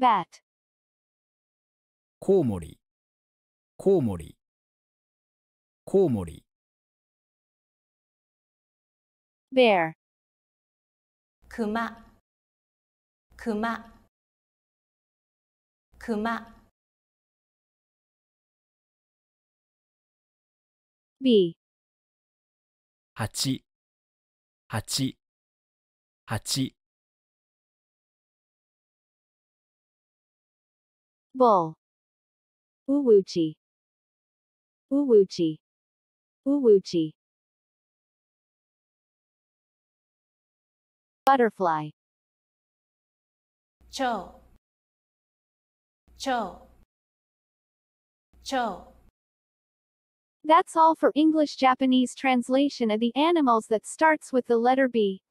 bat, コウモリ、コウモリ、コウモリ、bear, クマクマクマ bee, ハチ、ハ Ball. Uwuchi. Uwuchi. Uwuchi. Butterfly. Cho. Cho. Cho. That's all for English-Japanese translation of the animals that starts with the letter B.